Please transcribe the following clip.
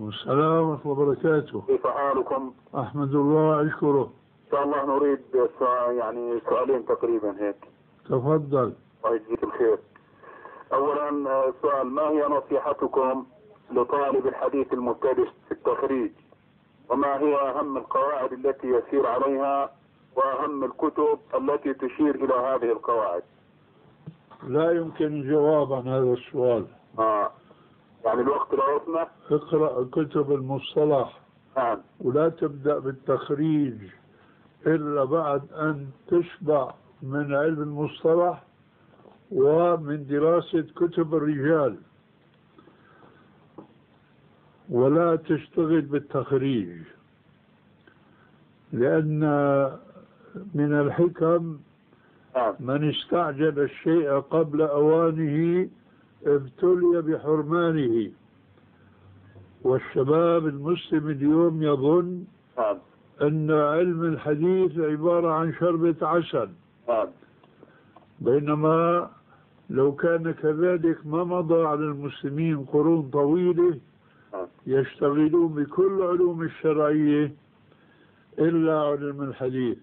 والسلام ورحمة الله وبركاته كيف حالكم؟ أحمد الله أشكره إن شاء الله نريد يعني سؤالين تقريبا هيك تفضل الله يجزيك الخير. أولا آه، سؤال ما هي نصيحتكم لطالب الحديث المبتدئ في التخريج؟ وما هي أهم القواعد التي يسير عليها وأهم الكتب التي تشير إلى هذه القواعد؟ لا يمكن الجواب عن هذا السؤال آه. يعني الوقت يسمح؟ اقرأ كتب المصطلح. نعم. ولا تبدأ بالتخريج إلا بعد أن تشبع من علم المصطلح ومن دراسة كتب الرجال. ولا تشتغل بالتخريج لأن من الحكم نعم. من استعجل الشيء قبل أوانه ابتلي بحرمانه. والشباب المسلم اليوم يظن نعم أن علم الحديث عبارة عن شربة عسل. نعم بينما لو كان كذلك ما مضى على المسلمين قرون طويلة نعم. يشتغلون بكل علوم الشرعية إلا علم الحديث.